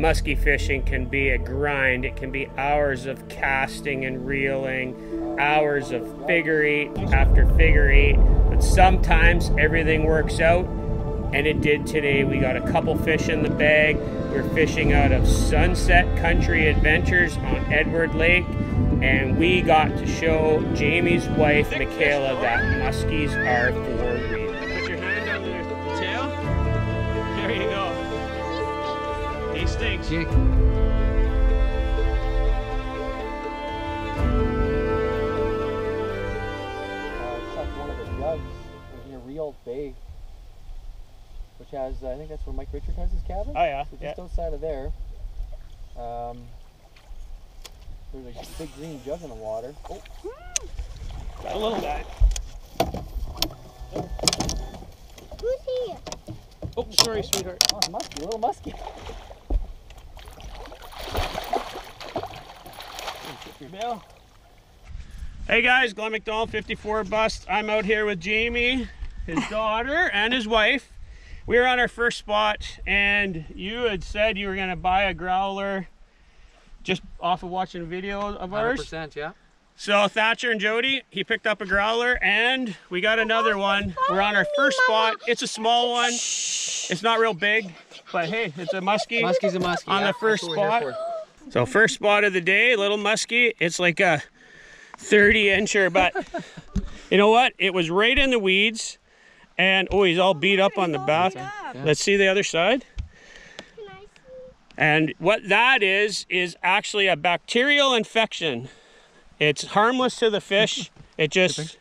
muskie fishing can be a grind. It can be hours of casting and reeling, hours of figure eight after figure eight. But sometimes everything works out, and it did today. We got a couple fish in the bag. We're fishing out of Sunset Country Adventures on Edward Lake, and we got to show Jamie's wife, Michaela, that muskies are for real. Put your hand on the tail. There you go. Jugs in here, Real Bay, which has, uh, I think that's where Mike Richard has his cabin. Oh yeah, So yeah. just outside of there, um, there's a big green jug in the water. Oh, Got a little guy. Who's he? Oh, sorry, sweetheart. oh musky, a little musky. Your bill. Hey guys, Glenn McDonald, 54 Bust. I'm out here with Jamie, his daughter, and his wife. We were on our first spot, and you had said you were going to buy a growler just off of watching a video of ours. 100%, yeah. So Thatcher and Jody, he picked up a growler, and we got another one. We're on our first spot. It's a small one. It's not real big, but hey, it's a muskie. Muskie's a muskie. On yeah. the first That's what we're here spot. For. So first spot of the day, a little muskie. It's like a 30 incher, but you know what? It was right in the weeds. And oh, he's all beat up on the back. Let's see the other side. Can I see? And what that is, is actually a bacterial infection. It's harmless to the fish. It just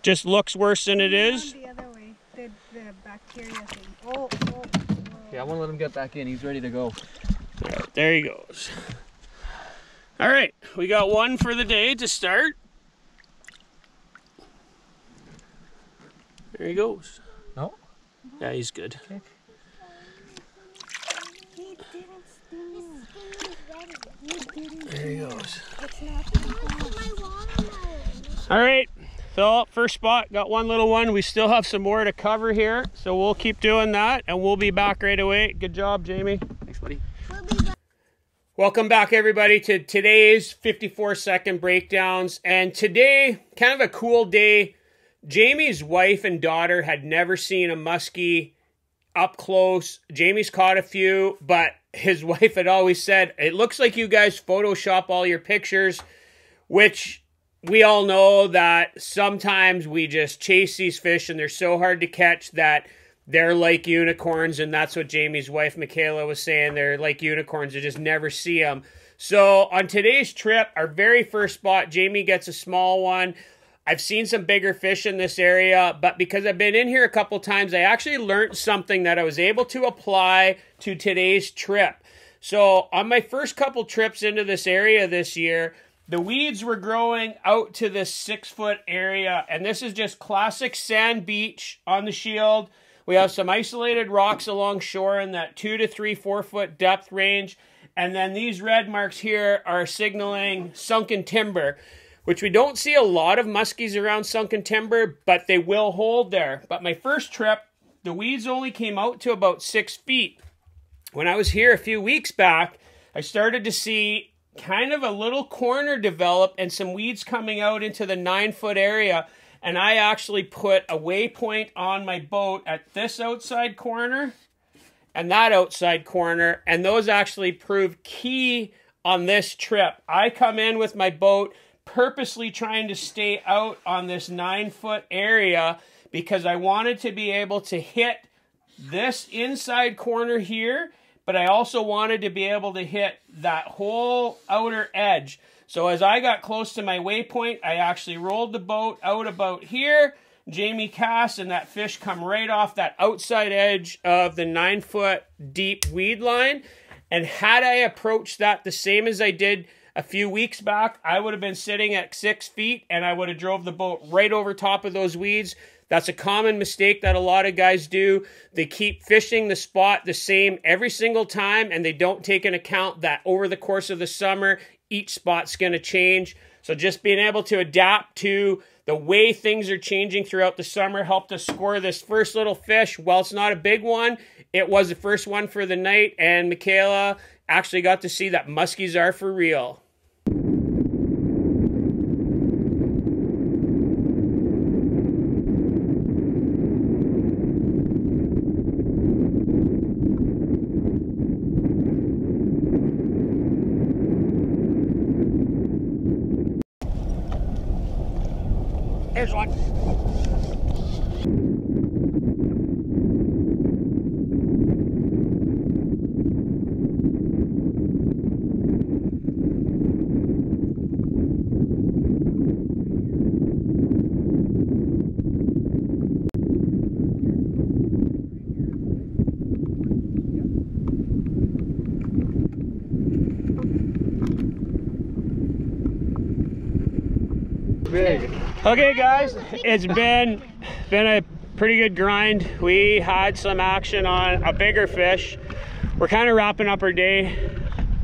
just looks worse than it is. The other way, the, the bacteria thing. Oh, oh, oh. Yeah, I want to let him get back in. He's ready to go. There he goes. All right, we got one for the day to start. There he goes. No? Yeah, he's good. He didn't sting. His skin is ready. There he goes. It's not. All right, so first spot, got one little one. We still have some more to cover here, so we'll keep doing that, and we'll be back right away. Good job, Jamie. Thanks, buddy. Welcome back, everybody, to today's 54 second breakdowns. And today, kind of a cool day. Jamie's wife and daughter had never seen a muskie up close. Jamie's caught a few, but his wife had always said, It looks like you guys Photoshop all your pictures, which we all know that sometimes we just chase these fish and they're so hard to catch that they're like unicorns, and that's what Jamie's wife Michaela was saying. They're like unicorns; you just never see them. So on today's trip, our very first spot, Jamie gets a small one. I've seen some bigger fish in this area, but because I've been in here a couple times, I actually learned something that I was able to apply to today's trip. So on my first couple trips into this area this year, the weeds were growing out to this six foot area, and this is just classic sand beach on the shield. We have some isolated rocks along shore in that two to three, four foot depth range. And then these red marks here are signaling sunken timber, which we don't see a lot of muskies around sunken timber, but they will hold there. But my first trip, the weeds only came out to about six feet. When I was here a few weeks back, I started to see kind of a little corner develop and some weeds coming out into the nine foot area and I actually put a waypoint on my boat at this outside corner and that outside corner, and those actually proved key on this trip. I come in with my boat purposely trying to stay out on this nine foot area because I wanted to be able to hit this inside corner here, but I also wanted to be able to hit that whole outer edge. So as I got close to my waypoint, I actually rolled the boat out about here. Jamie cast and that fish come right off that outside edge of the nine foot deep weed line. And had I approached that the same as I did a few weeks back, I would have been sitting at six feet and I would have drove the boat right over top of those weeds. That's a common mistake that a lot of guys do. They keep fishing the spot the same every single time and they don't take into account that over the course of the summer, each spot's going to change. So just being able to adapt to the way things are changing throughout the summer helped us score this first little fish. Well, it's not a big one. It was the first one for the night, and Michaela actually got to see that muskies are for real. Big. Okay, guys, it's been been a pretty good grind. We had some action on a bigger fish. We're kind of wrapping up our day.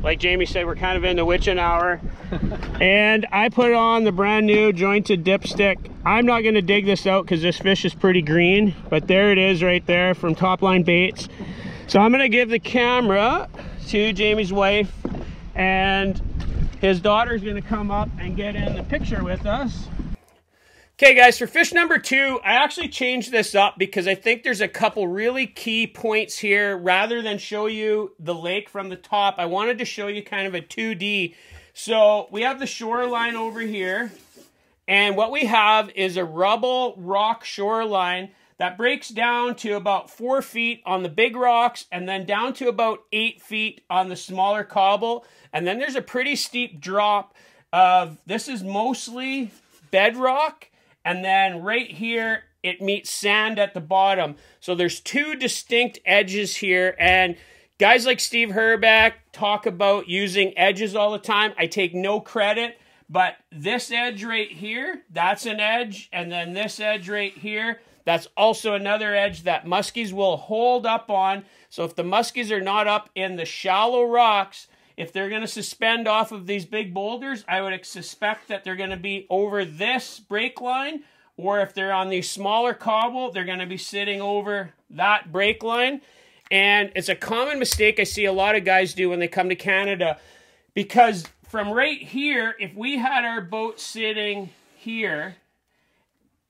Like Jamie said, we're kind of in the witching hour. and I put on the brand new jointed dipstick. I'm not gonna dig this out because this fish is pretty green, but there it is right there from Topline Baits. So I'm gonna give the camera to Jamie's wife and his daughter's gonna come up and get in the picture with us. Okay guys, for fish number two, I actually changed this up because I think there's a couple really key points here. Rather than show you the lake from the top, I wanted to show you kind of a 2D. So we have the shoreline over here. And what we have is a rubble rock shoreline that breaks down to about four feet on the big rocks and then down to about eight feet on the smaller cobble. And then there's a pretty steep drop of, this is mostly bedrock. And then right here, it meets sand at the bottom. So there's two distinct edges here. And guys like Steve Herbeck talk about using edges all the time. I take no credit. But this edge right here, that's an edge. And then this edge right here, that's also another edge that muskies will hold up on. So if the muskies are not up in the shallow rocks, if they're going to suspend off of these big boulders, I would suspect that they're going to be over this break line. Or if they're on the smaller cobble, they're going to be sitting over that break line. And it's a common mistake I see a lot of guys do when they come to Canada because from right here, if we had our boat sitting here,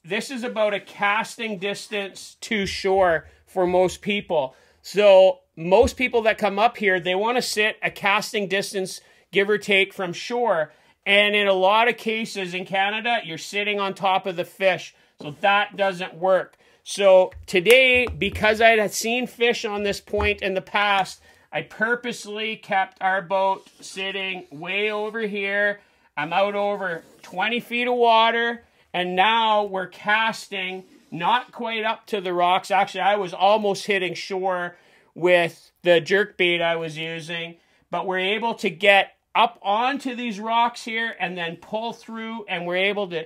this is about a casting distance to shore for most people. So most people that come up here, they want to sit a casting distance, give or take, from shore. And in a lot of cases in Canada, you're sitting on top of the fish. So that doesn't work. So today, because I had seen fish on this point in the past, I purposely kept our boat sitting way over here. I'm out over 20 feet of water. And now we're casting not quite up to the rocks. Actually, I was almost hitting shore with the jerk bait I was using. But we're able to get up onto these rocks here and then pull through. And we're able to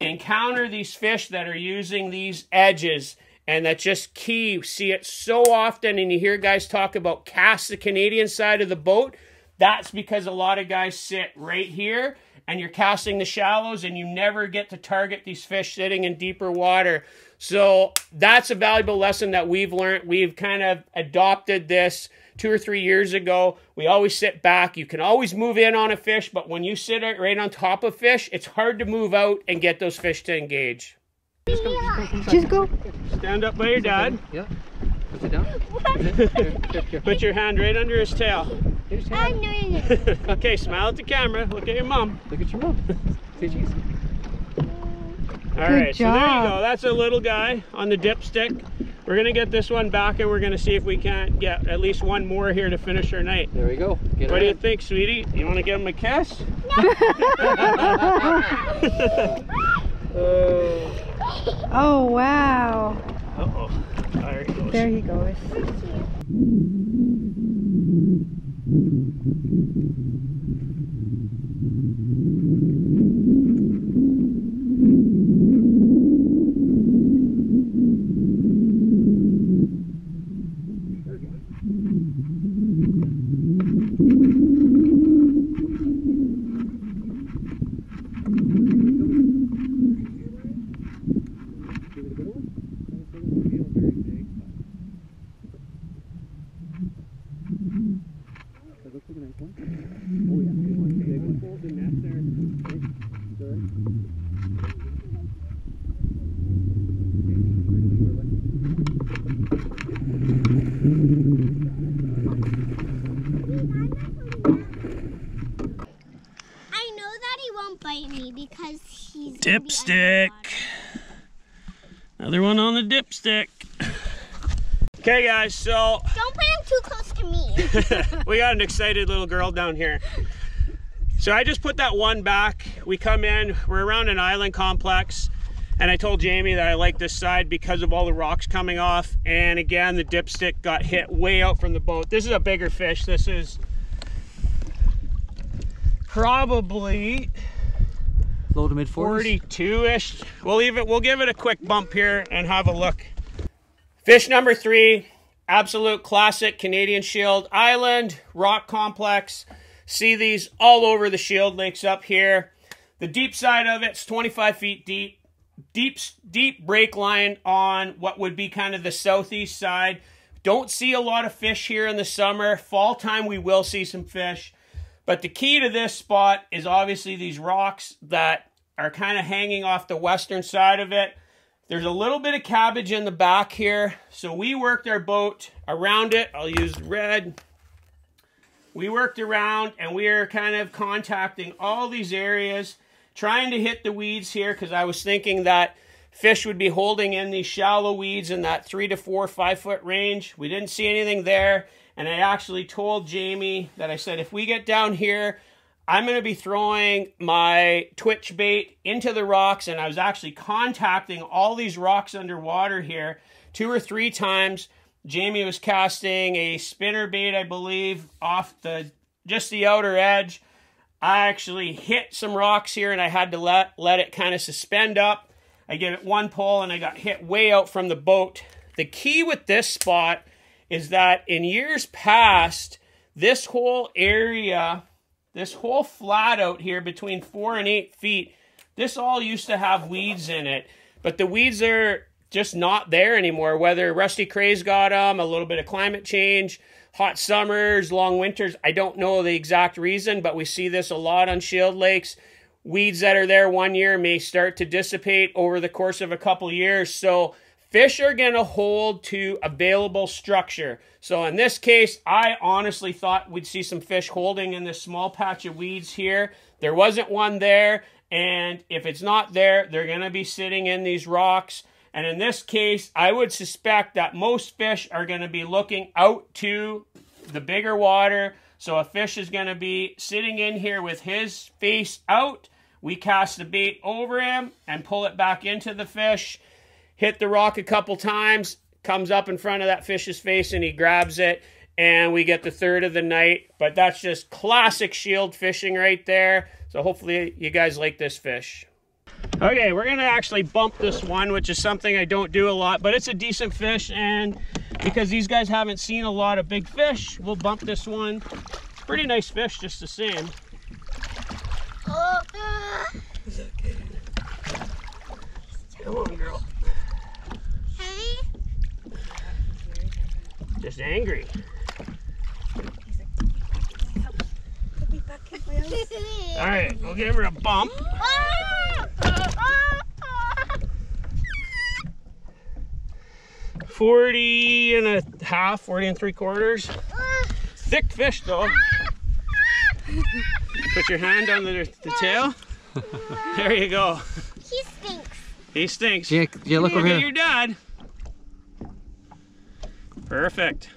encounter these fish that are using these edges. And that's just key. See it so often, and you hear guys talk about cast the Canadian side of the boat. That's because a lot of guys sit right here and you're casting the shallows and you never get to target these fish sitting in deeper water. So that's a valuable lesson that we've learned. We've kind of adopted this two or three years ago. We always sit back. You can always move in on a fish, but when you sit right on top of fish, it's hard to move out and get those fish to engage. Just go. Just go. Stand up by your dad. Yeah. Put it down. Put your hand right under his tail. Here's your I'm hand. doing it. okay, smile at the camera. Look at your mom. Look at your mom. Say cheese. All right, so there you job. go. That's a little guy on the dipstick. We're gonna get this one back and we're gonna see if we can't get at least one more here to finish our night. There we go. Get What her do you think, sweetie? You wanna give him a kiss? Oh, wow. Uh-oh. There he goes. There he goes. Mm-hmm. Dipstick. Another one on the dipstick. Okay, guys, so Don't put him too close to me. we got an excited little girl down here. So I just put that one back. We come in, we're around an island complex, and I told Jamie that I like this side because of all the rocks coming off. And again, the dipstick got hit way out from the boat. This is a bigger fish. This is probably Low to mid 40s. 42-ish. We'll leave it. We'll give it a quick bump here and have a look. Fish number three, absolute classic Canadian Shield Island rock complex. See these all over the Shield links up here. The deep side of it's 25 feet deep. Deep, deep break line on what would be kind of the southeast side. Don't see a lot of fish here in the summer. Fall time, we will see some fish. But the key to this spot is obviously these rocks that are kind of hanging off the western side of it. There's a little bit of cabbage in the back here. So we worked our boat around it. I'll use red. We worked around and we are kind of contacting all these areas, trying to hit the weeds here because I was thinking that fish would be holding in these shallow weeds in that three to four, five foot range. We didn't see anything there. And I actually told Jamie that I said, if we get down here, I'm going to be throwing my twitch bait into the rocks. And I was actually contacting all these rocks underwater here two or three times. Jamie was casting a spinner bait, I believe, off the just the outer edge. I actually hit some rocks here and I had to let, let it kind of suspend up. I gave it one pull and I got hit way out from the boat. The key with this spot is that in years past, this whole area, this whole flat out here between four and eight feet, this all used to have weeds in it. But the weeds are just not there anymore. Whether Rusty Cray's got them, a little bit of climate change, hot summers, long winters, I don't know the exact reason, but we see this a lot on shield lakes. Weeds that are there one year may start to dissipate over the course of a couple years. So fish are going to hold to available structure. So in this case, I honestly thought we'd see some fish holding in this small patch of weeds here. There wasn't one there. And if it's not there, they're going to be sitting in these rocks. And in this case, I would suspect that most fish are going to be looking out to the bigger water. So a fish is going to be sitting in here with his face out. We cast the bait over him and pull it back into the fish. Hit the rock a couple times, comes up in front of that fish's face and he grabs it. And we get the third of the night. But that's just classic shield fishing right there. So hopefully you guys like this fish. Okay, we're gonna actually bump this one, which is something I don't do a lot, but it's a decent fish, and because these guys haven't seen a lot of big fish, we'll bump this one. Pretty nice fish, just the same. Oh, Come on, girl. heavy? Just angry. All right, we'll give her a bump. 40 and a half, 40 and three quarters. Thick fish, though. Put your hand on the, the tail. There you go. He stinks. He stinks. Yeah, yeah, look Look over at here. your dad. Perfect.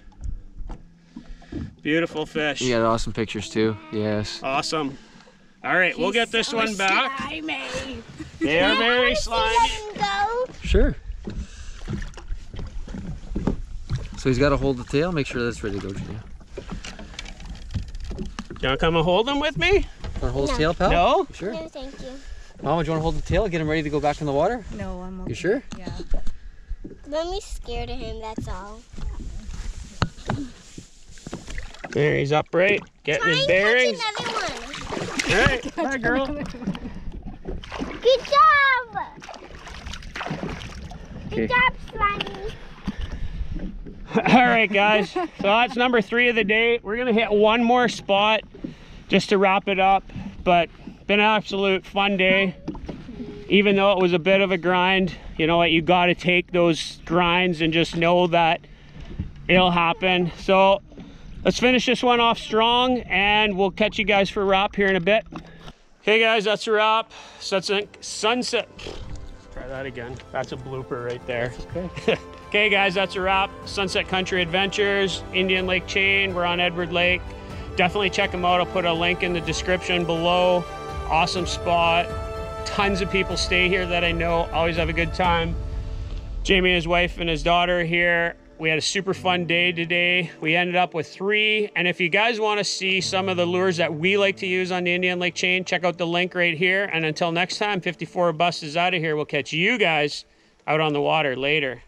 Beautiful fish. You got awesome pictures too. Yes. Awesome. All right, we'll get this one back. Slimy. They are very slimy. Sure. So he's got to hold the tail. Make sure that's ready to go, Julia. You want to come and hold him with me? Want to hold his tail, pal? No? Sure. No, thank you. Mama, do you want to hold the tail? Get him ready to go back in the water? No, I'm okay. You sure? Yeah. Let me scared of him, that's all. There, he's upright, getting Try his and bearings. Catch. All right, bye, girl. Good job. Okay. Good job, Slimy. All right, guys. So that's number three of the day. We're gonna hit one more spot just to wrap it up. But been an absolute fun day. Even though it was a bit of a grind, you know what? You got to take those grinds and just know that it'll happen. So let's finish this one off strong, and we'll catch you guys for a wrap here in a bit. Okay, guys, that's a wrap. Sunset. Sunset. Try that again. That's a blooper right there. Okay. Okay, guys, that's a wrap. Sunset Country Adventures, Indian Lake Chain. We're on Edward Lake. Definitely check them out. I'll put a link in the description below. Awesome spot. Tons of people stay here that I know. Always have a good time. Jamie and his wife and his daughter are here. We had a super fun day today. We ended up with three. And if you guys want to see some of the lures that we like to use on the Indian Lake chain, check out the link right here. And until next time, 54 Bust is out of here. We'll catch you guys out on the water later.